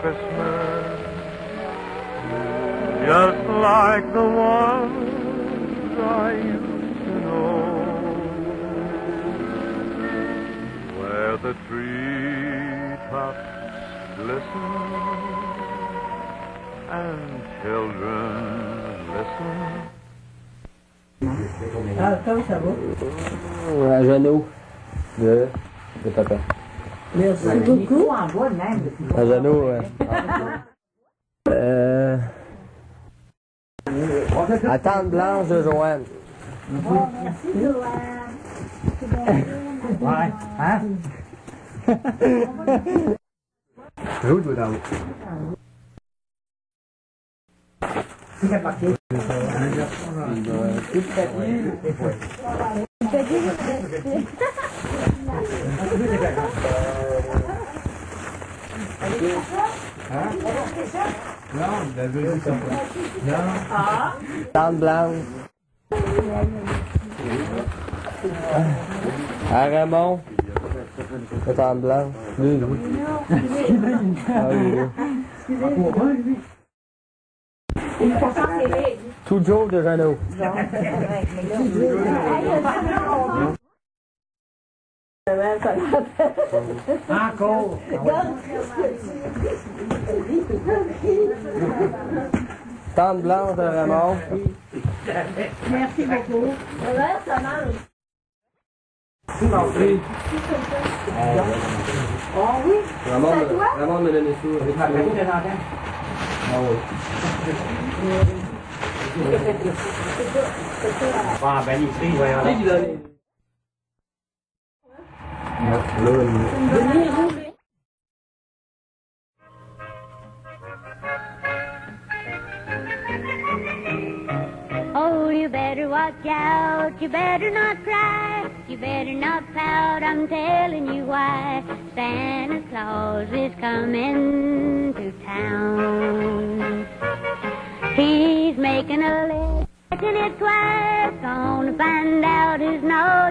Christmas, just like the ones I used to know, where the treetops glisten and children listen. Ah, comme ça va. Un genou de, de papa. Merci beaucoup. Ah, euh, attendre blanche de Joanne. Oh, merci Joanne. ouais, hein? Rude without. C'est do? Huh? They don't kiss up? No, they will do something. No. Ah? Down, down. À ra mông Cái tàn lăng Đi rồi Chú Joe được rồi đâu Chú Joe semaine, ça m'appelle. Encore? Tante blanche. Merci beaucoup. Ça mange. Merci. Oh oui. Ramon, me donné ah ça. Ah oui. Bon, ben, il. Oh, you better watch out. You better not cry. You better not pout. I'm telling you why. Santa Claus is coming to town. He's making a list, checking it twice. Gonna find out who's and nice.